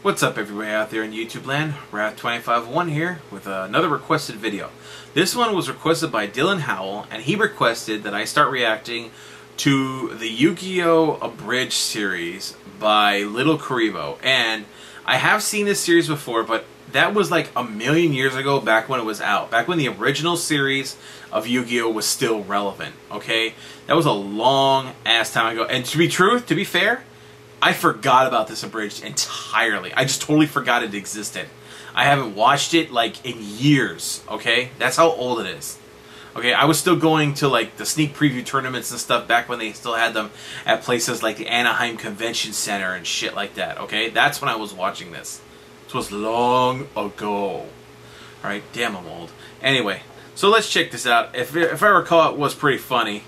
What's up everybody out there in YouTube land? Wrath251 here with another requested video. This one was requested by Dylan Howell and he requested that I start reacting to the Yu-Gi-Oh! Abridged series by Little Kuriboh. And I have seen this series before, but that was like a million years ago back when it was out. Back when the original series of Yu-Gi-Oh! was still relevant, okay? That was a long ass time ago. And to be truth, to be fair, I forgot about this abridged entirely. I just totally forgot it existed. I haven't watched it like in years, okay? That's how old it is. Okay, I was still going to like the sneak preview tournaments and stuff back when they still had them at places like the Anaheim Convention Center and shit like that, okay? That's when I was watching this. This was long ago. Alright, damn I'm old. Anyway, so let's check this out. If, if I recall, it was pretty funny.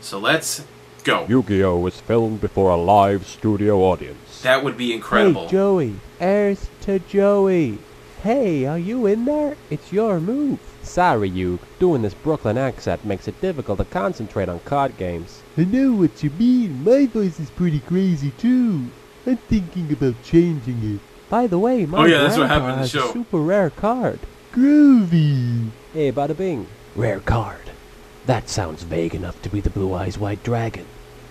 So let's Go. Yu-Gi-Oh! was filmed before a live studio audience. That would be incredible. Hey, Joey. Heirs to Joey. Hey, are you in there? It's your move. Sorry, you. Doing this Brooklyn accent makes it difficult to concentrate on card games. I know what you mean. My voice is pretty crazy, too. I'm thinking about changing it. By the way, my oh, yeah, that's what happened in the has show. a super rare card. Groovy. Hey, bada bing. Rare card. That sounds vague enough to be the Blue Eyes White Dragon.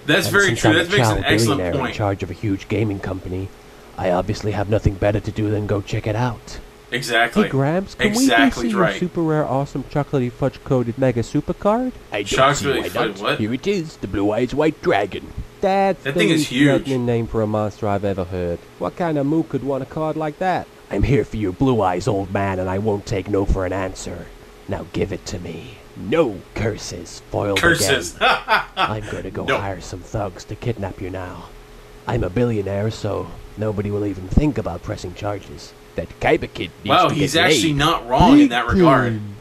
That's And very true. I'm That makes an excellent billionaire in charge of a huge gaming company, I obviously have nothing better to do than go check it out. Exactly. Hey Gramps, can Exactly we see right. your super rare, awesome, chocolatey, fudge-coated mega super card? I don't see why not. what? Here it is, the Blue Eyes White Dragon. That's That the thing is huge. name for a monster I've ever heard. What kind of moo could want a card like that? I'm here for your blue eyes, old man, and I won't take no for an answer. Now give it to me. No curses, foiled Curses. again. I'm going to go No. hire some thugs to kidnap you now. I'm a billionaire, so nobody will even think about pressing charges. That Kaiba kid needs wow, to he's get actually laid. not wrong in that regard. time.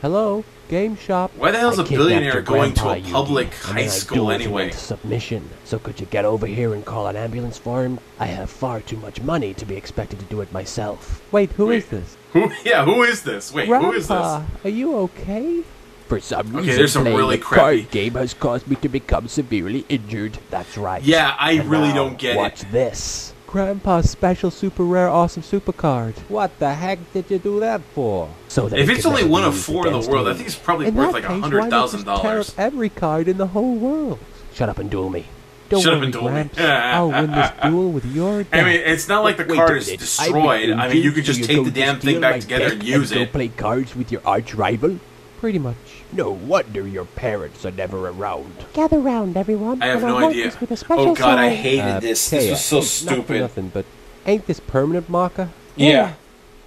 Hello? Game shop? Why the hell's I a kidnapped billionaire going to a public and high then I school dueled him anyway? submission. So could you get over here and call an ambulance for him? I have far too much money to be expected to do it myself. Wait, who is Wait. this? Who? Yeah, who is this? Wait, who is Grandpa, this? are you okay? For some Okay, reason, there's some playing really a crappy- card game has caused me to become severely injured. That's right. Yeah, I And really now, don't get watch it. this. Grandpa's special super rare awesome super card. What the heck did you do that for? So that If it's only one of four in the against world, I think it's probably In worth like a case, hundred why not thousand just tear dollars. up every card in the whole world? Shut up and duel me. Don't Shut up and duel me. Gramps. I'll win this duel with your Death. I mean, it's not like the Wait card a is minute, destroyed. I've I mean, you injured, could just you're take the damn thing back together and use it. go it. play cards with your arch rival? Pretty much. No wonder your parents are never around. Gather round, everyone. I have no idea. with a special Oh god, I hated Uh, this. hey, This was so Not for stupid. nothing, but ain't this permanent marker? Yeah.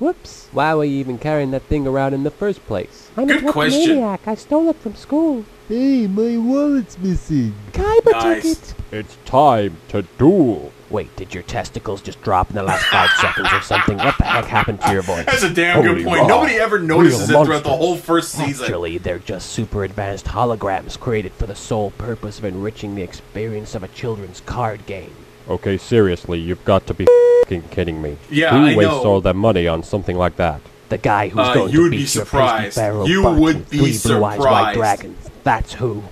Whoops. Why were you even carrying that thing around in the first place? I'm Good a question. maniac. I stole it from school. Hey, my wallet's missing. Kaiba Nice. took it. It's time to duel. Wait, did your testicles just drop in the last five seconds or something? What the heck happened to your voice? That's a damn good Holy point. raw. Nobody ever notices it Real throughout the whole first season. Actually, they're just super advanced holograms created for the sole purpose of enriching the experience of a children's card game. Okay, seriously, you've got to be fing kidding me. Yeah, Who I wastes know. all their money on something like that? The guy who's Uh, going you to would beat be surprised. pasty pharaoh You would be three blue eyes white surprised. dragons. That's who.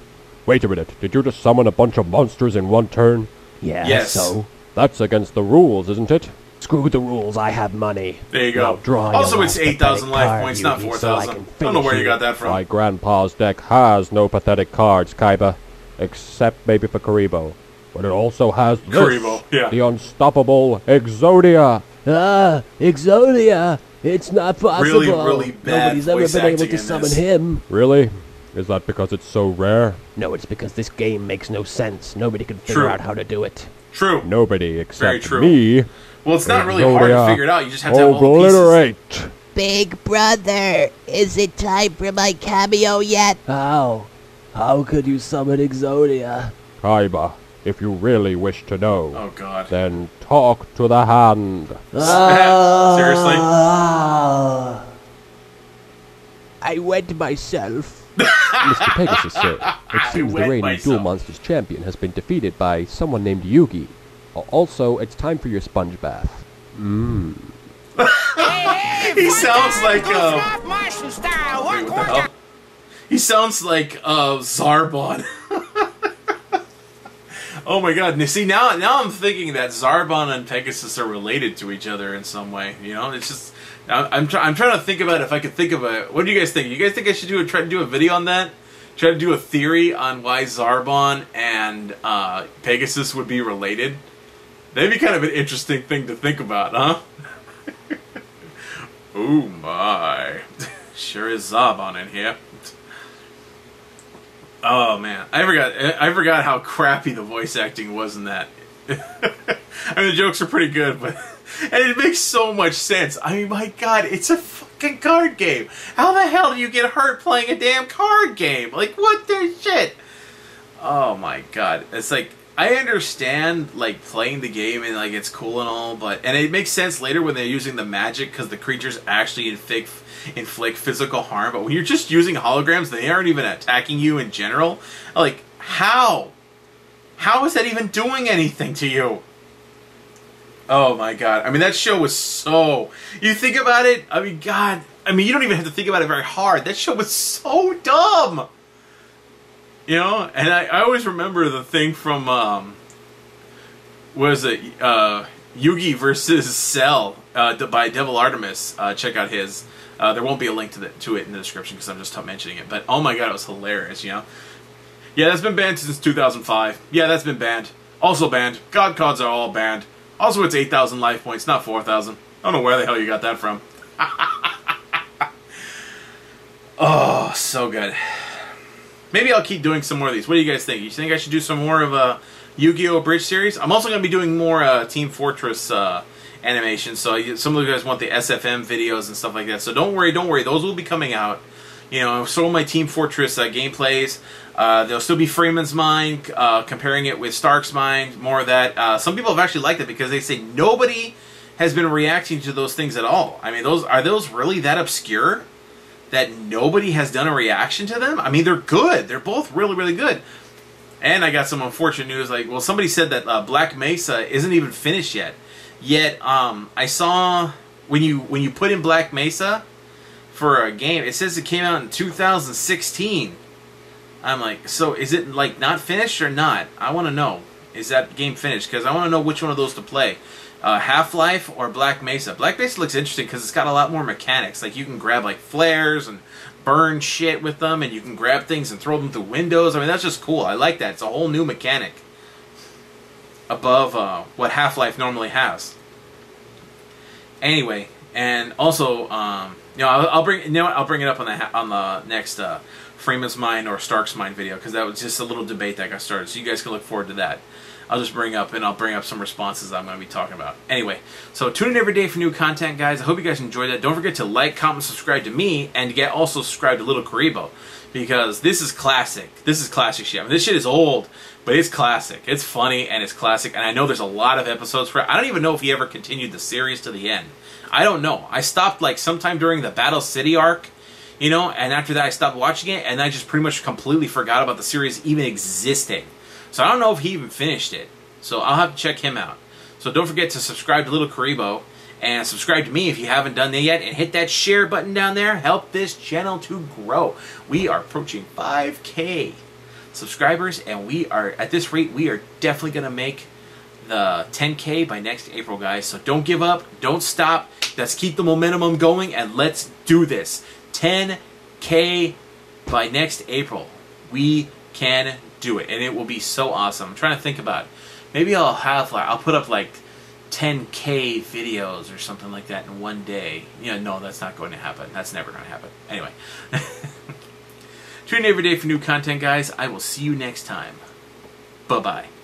Wait a minute, did you just summon a bunch of monsters in one turn? Yeah, Yes. so That's against the rules, isn't it? screw the rules. I have money. There you go. draw Also, it's 8,000 life points, not 4,000. so I I don't know where you got that from. My grandpa's deck has no pathetic cards, Kaiba. Except maybe for Kuriboh. But it also has this, Kuriboh, yeah. the unstoppable Exodia. Ah, Exodia! It's not possible. Really, really bad Nobody's ever been able to summon this. him. Really? Is that because it's so rare? No, it's because this game makes no sense. Nobody can figure True. out how to do it. True. Nobody except true. me. Well, it's not really hard to figure it out. You just have to have all the pieces. Obliterate. Big brother, is it time for my cameo yet? How? How could you summon Exodia? Kaiba, if you really wish to know, Oh god. then talk to the hand. Seriously? Ah. I went myself. Mr. Pegasus, sir, it seems the wet reigning Duel. Monsters champion has been defeated by someone named Yugi. Also, it's time for your sponge bath. Mmm. He sounds like uh. Wait, what the hell? He sounds like uh Zarbon. Oh my god! See now, now I'm thinking that Zarbon and Pegasus are related to each other in some way. You know, it's just I'm I'm, try, I'm trying to think about if I could think of a. What do you guys think? You guys think I should do a try to do a video on that? Try to do a theory on why Zarbon and uh, Pegasus would be related. That'd be kind of an interesting thing to think about, huh? oh my, sure is Zarbon in here. Oh man, I forgot. I forgot how crappy the voice acting was in that. I mean, the jokes are pretty good, but and it makes so much sense. I mean, my God, it's a fucking card game. How the hell do you get hurt playing a damn card game? Like, what the shit? Oh my God, it's like I understand like playing the game and like it's cool and all, but and it makes sense later when they're using the magic because the creatures actually inflict inflict physical harm. But when you're just using holograms, they aren't even attacking you in general. Like how? How is that even doing anything to you? Oh my god. I mean, that show was so. You think about it, I mean, God. I mean, you don't even have to think about it very hard. That show was so dumb. You know? And I, I always remember the thing from. um Was it. Uh, Yugi versus Cell uh, by Devil Artemis. Uh, check out his. Uh, there won't be a link to, the, to it in the description because I'm just mentioning it. But oh my god, it was hilarious, you know? Yeah, that's been banned since 2005. Yeah, that's been banned. Also banned. God cards are all banned. Also, it's 8,000 life points, not 4,000. I don't know where the hell you got that from. oh, so good. Maybe I'll keep doing some more of these. What do you guys think? You think I should do some more of a Yu-Gi-Oh! Bridge series? I'm also going to be doing more uh, Team Fortress uh, animation. So some of you guys want the SFM videos and stuff like that. So don't worry, don't worry. Those will be coming out. You know, so my Team Fortress uh, gameplays. Uh, there'll still be Freeman's Mind, uh, comparing it with Stark's Mind, more of that. Uh, some people have actually liked it because they say nobody has been reacting to those things at all. I mean, those are those really that obscure that nobody has done a reaction to them? I mean, they're good. They're both really, really good. And I got some unfortunate news. Like, well, somebody said that uh, Black Mesa isn't even finished yet. Yet, um, I saw when you when you put in Black Mesa for a game, it says it came out in 2016. I'm like, so is it like not finished or not? I want to know. Is that game finished? Because I want to know which one of those to play. Uh, Half Life or Black Mesa. Black Mesa looks interesting because it's got a lot more mechanics. Like you can grab like flares and burn shit with them, and you can grab things and throw them through windows. I mean, that's just cool. I like that. It's a whole new mechanic above uh, what Half Life normally has. Anyway, and also, um, you know, I'll, I'll, bring you know what, I'll bring it up on the on the next uh, Freeman's Mind or Stark's Mind video because that was just a little debate that got started. So you guys can look forward to that. I'll just bring up and I'll bring up some responses I'm going to be talking about. Anyway, so tune in every day for new content, guys. I hope you guys enjoyed that. Don't forget to like, comment, subscribe to me, and get also subscribe to Little Kuriboh because this is classic. This is classic shit. I mean, this shit is old, but it's classic. It's funny and it's classic, and I know there's a lot of episodes for it. I don't even know if he ever continued the series to the end. I don't know. I stopped like sometime during the Battle City arc, you know, and after that I stopped watching it, and I just pretty much completely forgot about the series even existing. So I don't know if he even finished it. So I'll have to check him out. So don't forget to subscribe to Little Kuriboh and subscribe to me if you haven't done that yet and hit that share button down there. Help this channel to grow. We are approaching 5k subscribers and we are at this rate we are definitely going to make the 10k by next April guys. So don't give up, don't stop. Let's keep the momentum going and let's do this. 10k by next April. We can do it, and it will be so awesome. I'm trying to think about. It. Maybe I'll have like I'll put up like 10k videos or something like that in one day. You know, no, that's not going to happen. That's never going to happen. Anyway, tune in every day for new content, guys. I will see you next time. Bye bye.